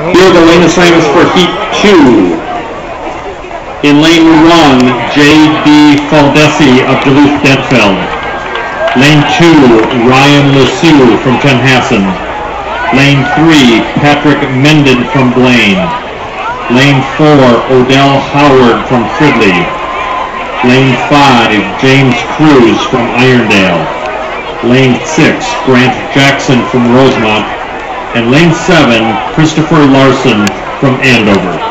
Here are the lane assignments for heat two. In lane one, J.D. Foldesi of Duluth-Denfeld. Lane two, Ryan Lesueur from Chanhassen. Lane three, Patrick Mendin from Blaine. Lane four, Odell Howard from Fridley. Lane five, James Kruse from Irondale. Lane six, Grant Jackson from Rosemount. And lane seven, Christopher Larson from Andover.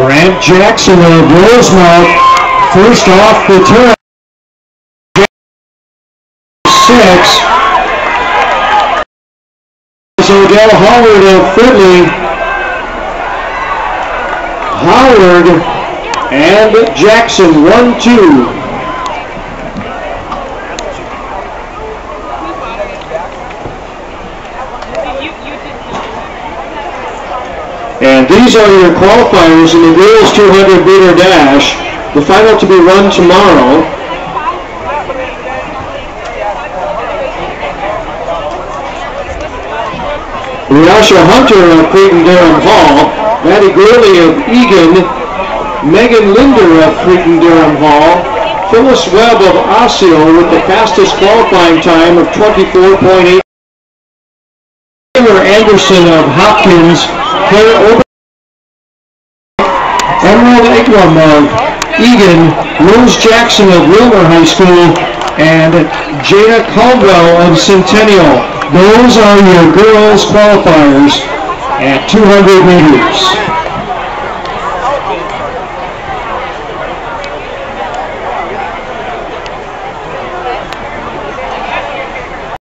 Grant Jackson of Rosemount, first off the turn. Six. Odell Howard of Fridley. Howard and Jackson, one, two. And these are your qualifiers in the girls 200 meter dash. The final to be run tomorrow. Riasha Hunter of Cretin-Derham Hall, Maddie Gurley of Eagan, Megan Linder of Cretin-Derham Hall, Phyllis Webb of Osseo with the fastest qualifying time of 24.8. Taylor Anderson of Hopkins, Claire Ober Emerald Ekram uh, Eagan, Rose Jackson of Willmar High School, and Jada Caldwell of Centennial. Those are your girls qualifiers at 200 meters.